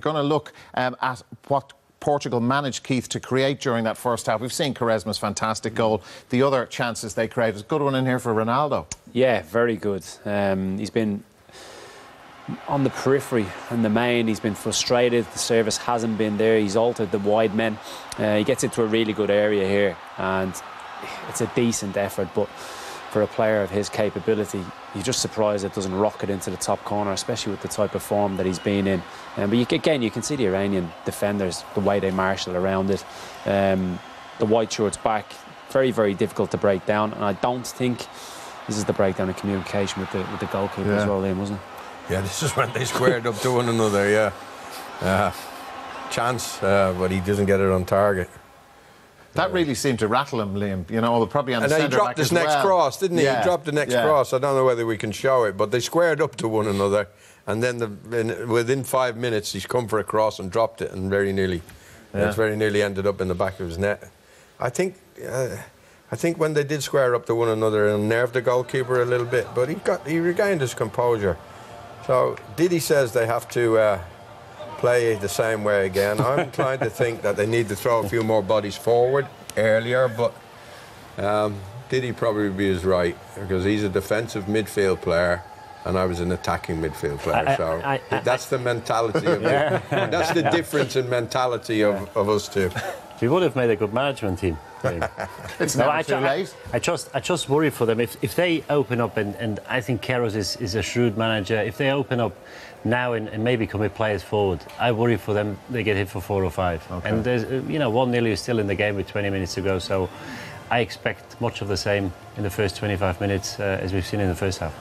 going to look um, at what Portugal managed, Keith, to create during that first half. We've seen Quaresma's fantastic goal. The other chances they created, good one in here for Ronaldo. Yeah, very good. Um, he's been on the periphery and the main. He's been frustrated. The service hasn't been there. He's altered the wide men. Uh, he gets into a really good area here, and it's a decent effort. But for a player of his capability, you're just surprised it doesn't rocket into the top corner, especially with the type of form that he's been in. Um, but you, again, you can see the Iranian defenders, the way they marshal around it. Um, the white shirts back, very, very difficult to break down. And I don't think this is the breakdown in communication with the, with the goalkeeper Yeah. as well, Liam, wasn't it? Yeah, this is when they squared up to one another, yeah. Uh, chance, uh, but he doesn't get it on target. That really seemed to rattle him, Liam. You know, probably on And the then he dropped his next well. cross, didn't he? Yeah, He dropped the next yeah. cross. I don't know whether we can show it, but they squared up to one another. And then the, in, within five minutes, he's come for a cross and dropped it, and very nearly, it's very nearly ended up in the back of his net. I think, uh, I think when they did square up to one another, it unnerved the goalkeeper a little bit, but he got he regained his composure. So Didi says they have to uh, play the same way again. I'm inclined to think that they need to throw a few more bodies forward earlier, but um, Didi probably be as right because he's a defensive midfield player. And I was an attacking midfield player, I- so I- I- that's the mentality of it. That's the difference in mentality of, of us two. We would have made a good management team. It's No, I, too I- late. I just, I just worry for them. If, if they open up, and, and I think Queiroz is, is a shrewd manager, if they open up now and, and maybe commit players forward, I worry for them they get hit for four or five. And there's, uh, you know, one nearly is still in the game with 20 minutes to go. So I expect much of the same in the first 25 minutes uh, as we've seen in the first half.